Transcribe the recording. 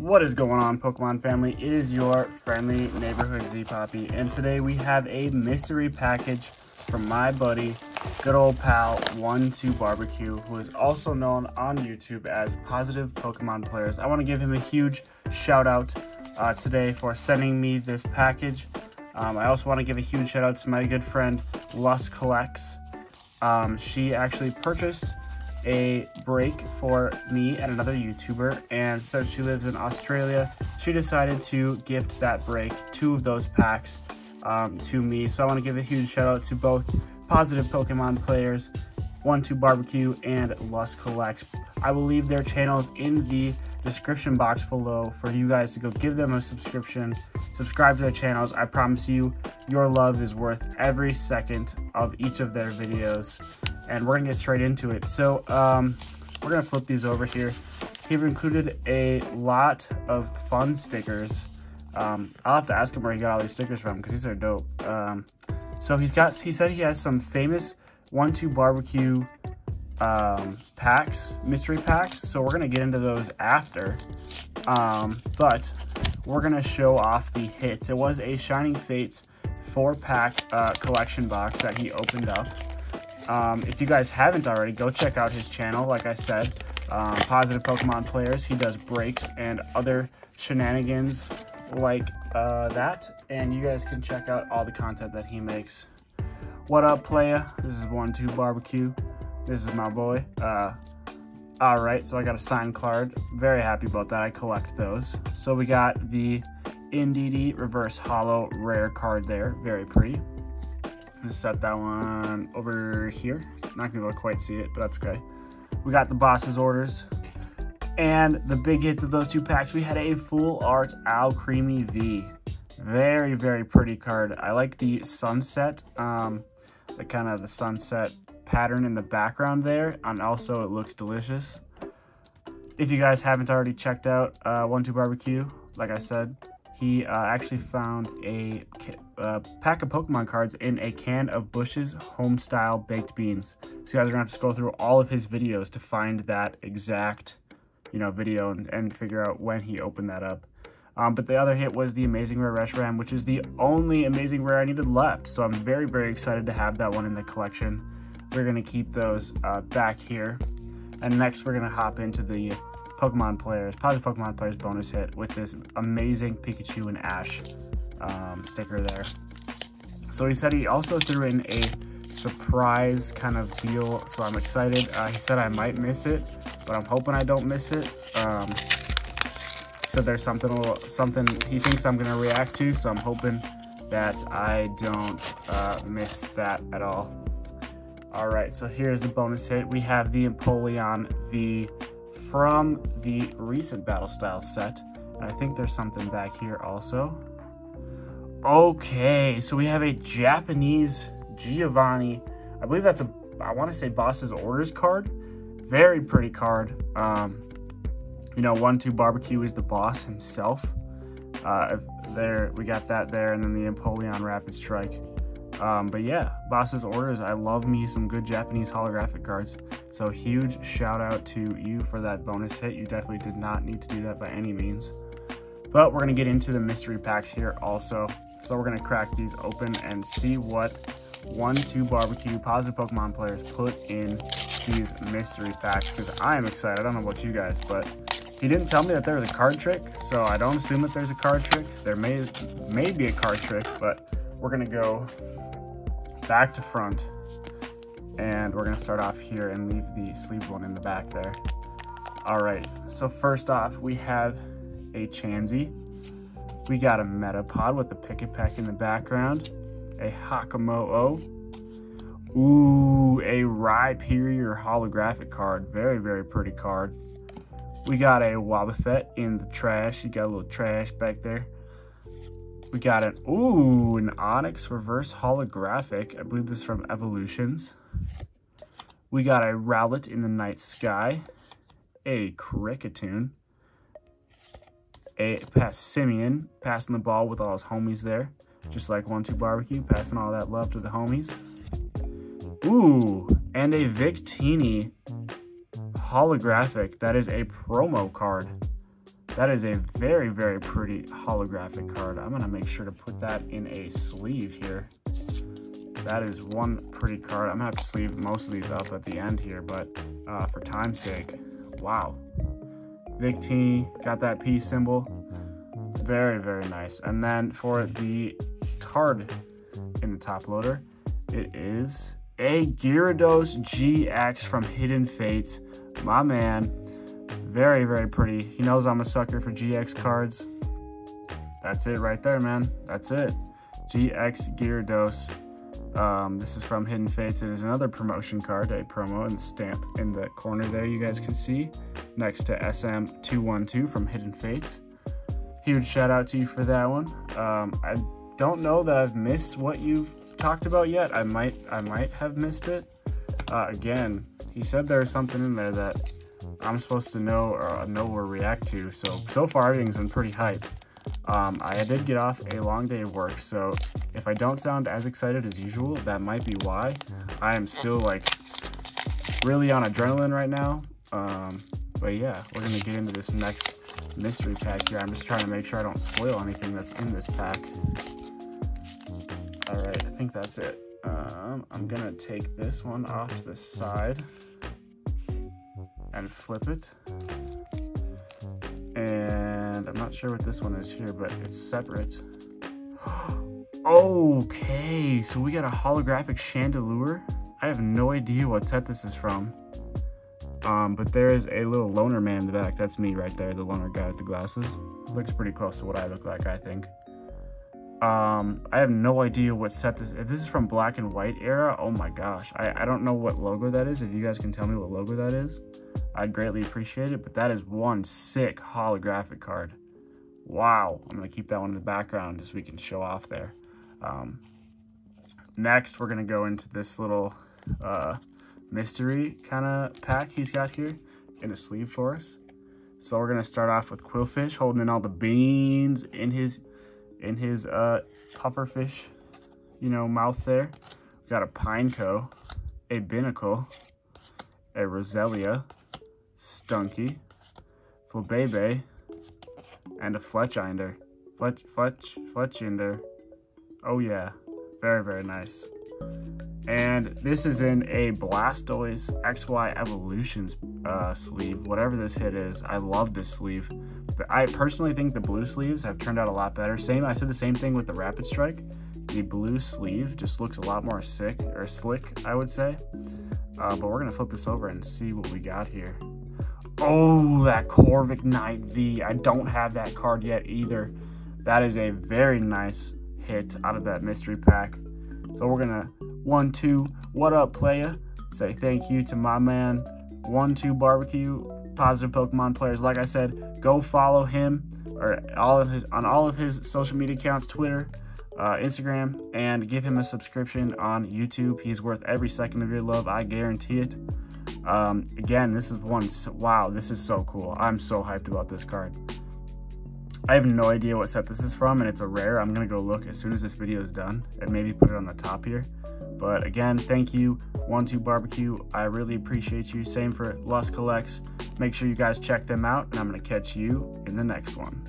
What is going on, Pokemon family? It is your friendly neighborhood zPapi, and today we have a mystery package from my buddy, good old pal, One Two Barbecue, who is also known on YouTube as Positive Pokemon Players. I want to give him a huge shout out uh, today for sending me this package. Um, I also want to give a huge shout out to my good friend, Luss Collects. Um, she actually purchased a break for me and another YouTuber, and since she lives in Australia, she decided to gift that break, two of those packs, um, to me. So I want to give a huge shout out to both positive Pokemon players, One Two Barbecue and Luss Collects. I will leave their channels in the description box below for you guys to go give them a subscription subscribe to their channels. I promise you, your love is worth every second of each of their videos. And we're gonna get straight into it. So um, we're gonna flip these over here. He've included a lot of fun stickers. Um, I'll have to ask him where he got all these stickers from because these are dope. Um, so he's got, he said he has some famous one-two barbecue um, packs, mystery packs. So we're gonna get into those after. Um, but we're gonna show off the hits. It was a Shining Fates four pack uh, collection box that he opened up. Um, if you guys haven't already, go check out his channel. Like I said, um, Positive Pokemon Players. He does breaks and other shenanigans like uh, that. And you guys can check out all the content that he makes. What up, playa? This is One Two Barbecue. This is my boy. Uh, all right, so I got a signed card. Very happy about that. I collect those. So we got the Indeedee Reverse Holo Rare card there. Very pretty. I'm gonna set that one over here. Not gonna be able to quite see it, but that's okay. We got the boss's orders. And the big hits of those two packs, we had a full art Alcremie V. Very, very pretty card. I like the sunset, um, the kind of the sunset pattern in the background there, and also it looks delicious. If you guys haven't already checked out uh, One Two Barbecue, like I said, he uh, actually found a uh, pack of Pokemon cards in a can of Bush's home-style baked beans. So you guys are gonna have to scroll through all of his videos to find that exact, you know, video and, and figure out when he opened that up. Um, but the other hit was the Amazing Rare Reshiram, which is the only Amazing Rare I needed left. So I'm very, very excited to have that one in the collection. We're going to keep those uh, back here. And next we're going to hop into the Pokemon players, positive Pokemon players bonus hit with this amazing Pikachu and Ash um, sticker there. So he said he also threw in a surprise kind of deal, so I'm excited. Uh, he said I might miss it, but I'm hoping I don't miss it. Um, so there's something something he thinks I'm gonna react to, so I'm hoping that I don't uh, miss that at all. All right, so here's the bonus hit. We have the Empoleon V from the recent Battle Style set. And I think there's something back here also. Okay, so we have a Japanese Giovanni. I believe that's a, I want to say Boss's Orders card. Very pretty card. Um, you know, One Two Barbecue is the boss himself. Uh, there, we got that there, and then the Empoleon Rapid Strike. Um, but yeah, Boss's Orders, I love me some good Japanese holographic cards. So huge shout out to you for that bonus hit. You definitely did not need to do that by any means. But we're going to get into the mystery packs here also. So we're going to crack these open and see what one, two barbecue positive Pokemon players put in these mystery packs because I am excited. I don't know about you guys, but he didn't tell me that there was a card trick, so I don't assume that there's a card trick. There may may be a card trick, but we're gonna go back to front. And we're gonna start off here and leave the sleeve one in the back there. All right, so first off, we have a Chansey. We got a Metapod with a Pikipek in the background. A Hakamo-O. Ooh, a Rhyperior holographic card. Very, very pretty card. We got a Wobbuffet in the trash. You got a little trash back there. We got an, ooh, an Onix reverse holographic. I believe this is from Evolutions. We got a Rowlet in the night sky. A Kricketune. A Passimian passing the ball with all his homies there. Just like One Two Barbecue, passing all that love to the homies. Ooh, and a Victini holographic. That is a promo card. That is a very, very pretty holographic card. I'm going to make sure to put that in a sleeve here. That is one pretty card. I'm going to have to sleeve most of these up at the end here, but uh, for time's sake, wow. Victini got that P symbol. Very, very nice. And then for the card in the top loader, it is a Gyarados GX from Hidden Fates. My man, very, very pretty. He knows I'm a sucker for GX cards. That's it right there, man. That's it. GX Gyarados. Um, this is from Hidden Fates. It is another promotion card, a promo and stamp in the corner there you guys can see next to SM212 from Hidden Fates. Huge shout out to you for that one. Um, I don't know that I've missed what you've talked about yet. I might I might have missed it. Uh, again, he said there's something in there that I'm supposed to know or know or react to. So so far everything's been pretty hype. Um, I did get off a long day of work, so if I don't sound as excited as usual, that might be why. I am still like really on adrenaline right now. Um, but yeah, we're gonna get into this next mystery pack here. I'm just trying to make sure I don't spoil anything that's in this pack. All right, I think that's it. Um, I'm gonna take this one off to the side and flip it. And I'm not sure what this one is here, but it's separate. okay, so we got a holographic Chandelure. I have no idea what set this is from. Um, but there is a little loner man in the back. That's me right there, the loner guy with the glasses. Looks pretty close to what I look like, I think. Um, I have no idea what set this If this is from black and white era, oh my gosh. I, I don't know what logo that is. If you guys can tell me what logo that is, I'd greatly appreciate it. But that is one sick holographic card. Wow. I'm going to keep that one in the background just so we can show off there. Um, next, we're going to go into this little uh, mystery kind of pack he's got here in a sleeve for us. So we're going to start off with Qwilfish holding in all the beans in his in his uh, pufferfish, you know, mouth there. We got a Pineco, a Binacle, a Roselia, Stunky, Flabebe, and a Fletchinder. Fletch, Fletch, Fletchinder. Oh yeah, very, very nice. And this is in a Blastoise XY Evolutions uh, sleeve, whatever this hit is. I love this sleeve. I personally think the blue sleeves have turned out a lot better. Same, I said the same thing with the Rapid Strike. The blue sleeve just looks a lot more sick or slick, I would say. Uh, but we're gonna flip this over and see what we got here. Oh, that Corviknight V. I don't have that card yet either. That is a very nice hit out of that mystery pack. So we're gonna one, two, what up, playa? Say thank you to my man, one, two barbecue, positive Pokemon players. Like I said, go follow him or all of his on all of his social media accounts, Twitter, uh, Instagram, and give him a subscription on YouTube. He's worth every second of your love. I guarantee it. Um, again, this is one. Wow, this is so cool. I'm so hyped about this card. I have no idea what set this is from, and it's a rare. I'm gonna go look as soon as this video is done, and maybe put it on the top here. But again, thank you, One Two Barbecue. I really appreciate you. Same for Luss Collects. Make sure you guys check them out, and I'm gonna catch you in the next one.